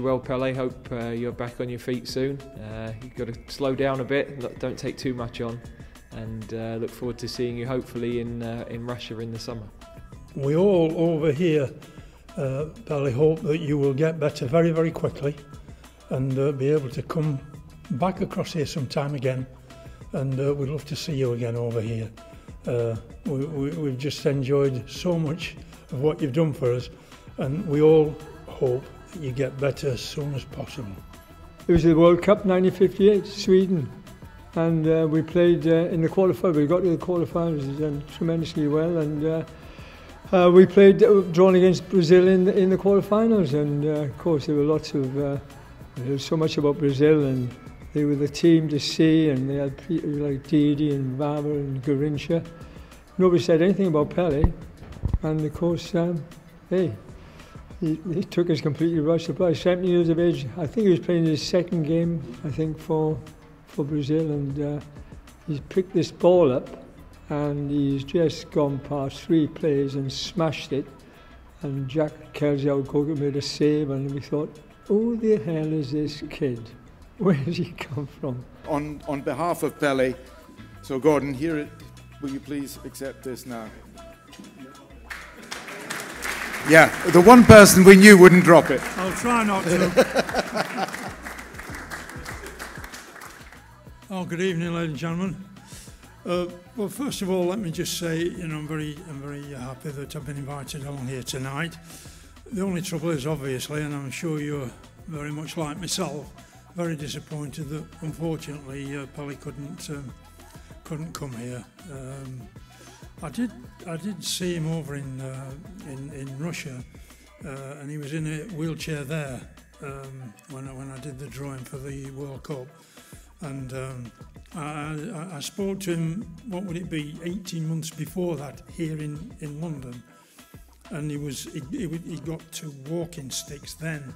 well, Pele. Hope uh, you're back on your feet soon. Uh, you've got to slow down a bit. Don't take too much on, and uh, look forward to seeing you hopefully in uh, in Russia in the summer. We all over here, uh, Pele, hope that you will get better very, very quickly, and uh, be able to come back across here sometime again. And uh, we'd love to see you again over here. We, we, we've just enjoyed so much of what you've done for us, and we all hope you get better as soon as possible. It was the World Cup 1958, Sweden, and uh, we played uh, in the quarterfinals. We got to the quarterfinals, and tremendously well, and uh, uh, we played uh, drawn against Brazil in the, in the quarterfinals, and uh, of course there were lots of uh, there was so much about Brazil, and they were the team to see, and they had people like Didi and Vava and Garrincha. Nobody said anything about Pele, and of course, um, hey, he, he took us completely by surprise. 17 years of age, I think he was playing his second game, I think, for for Brazil, and uh, he's picked this ball up, and he's just gone past three players and smashed it. And Jack Kelsey Gogo made a save, and we thought, who the hell is this kid? Where does he come from? On, on behalf of Pele, so Gordon, here, will you please accept this now? Yeah, the one person we knew wouldn't drop it. I'll try not to. oh, good evening, ladies and gentlemen. Uh, well, first of all, let me just say, you know, I'm very, I'm very happy that I've been invited along here tonight. The only trouble is, obviously, and I'm sure you're very much like myself, very disappointed that unfortunately uh, Pele couldn't um, couldn't come here. Um, I did I did see him over in uh, in, in Russia, uh, and he was in a wheelchair there um, when I, when I did the drawing for the World Cup, and um, I, I, I spoke to him. What would it be? 18 months before that, here in in London, and he was he, he, he got to walking sticks then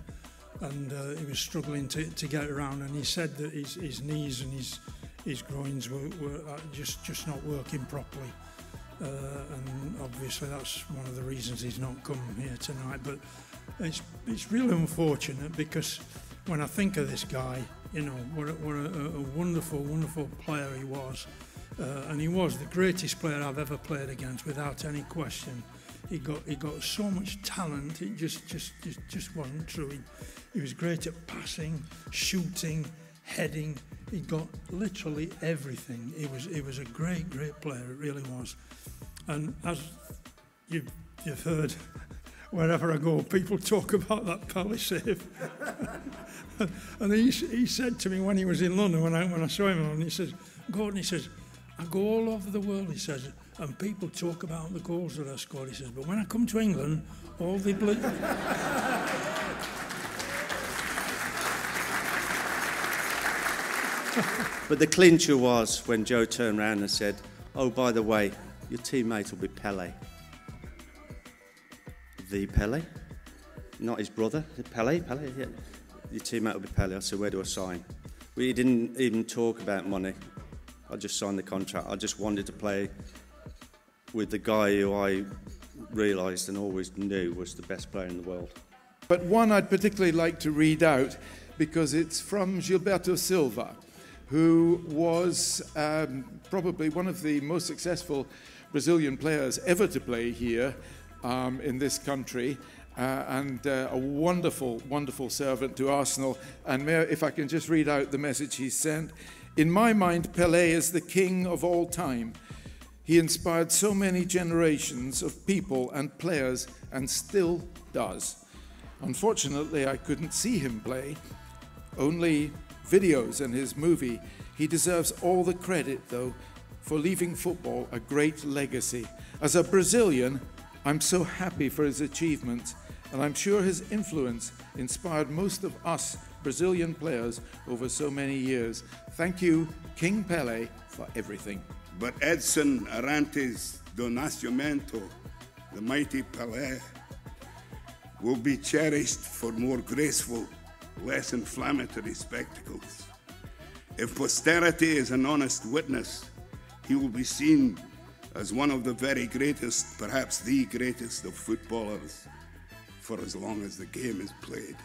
and uh, he was struggling to, to get around and he said that his, his knees and his his groins were, were uh, just just not working properly Uh, and obviously that's one of the reasons he's not come here tonight. But it's it's really unfortunate because when I think of this guy, you know, what a, what a, a wonderful, wonderful player he was. Uh, and he was the greatest player I've ever played against, without any question. He got he got so much talent. It just just just, just wasn't true. He, he was great at passing, shooting, heading he got literally everything he was he was a great great player it really was and as you've, you've heard wherever I go people talk about that palace save and he, he said to me when he was in London when I when I saw him and he says Gordon he says I go all over the world he says and people talk about the goals that I scored. He says, but when I come to England, all the blue. but the clincher was when Joe turned around and said, oh, by the way, your teammate will be Pele. The Pele? Not his brother, Pele, Pele, yeah. Your teammate will be Pele. I said, where do I sign? We didn't even talk about money. I just signed the contract. I just wanted to play with the guy who I realised and always knew was the best player in the world. But one I'd particularly like to read out because it's from Gilberto Silva, who was um, probably one of the most successful Brazilian players ever to play here um, in this country. Uh, and uh, a wonderful, wonderful servant to Arsenal. And may, if I can just read out the message he sent. In my mind, Pele is the king of all time. He inspired so many generations of people and players and still does. Unfortunately, I couldn't see him play, only videos and his movie. He deserves all the credit, though, for leaving football a great legacy. As a Brazilian, I'm so happy for his achievements, and I'm sure his influence inspired most of us Brazilian players over so many years. Thank you, King Pele, for everything. But Edson Arantes do Nascimento, the mighty Pelé, will be cherished for more graceful, less inflammatory spectacles. If posterity is an honest witness, he will be seen as one of the very greatest, perhaps the greatest of footballers, for as long as the game is played.